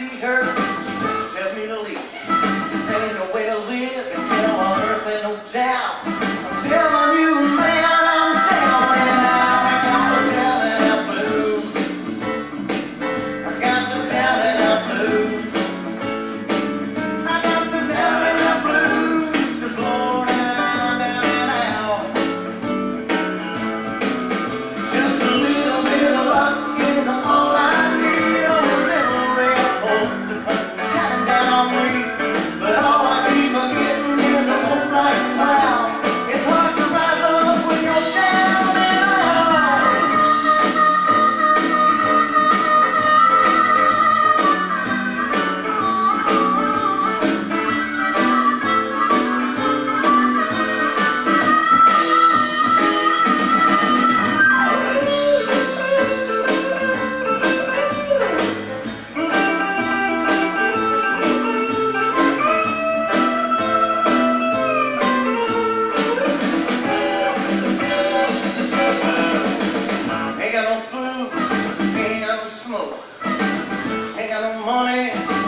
see her. Morning.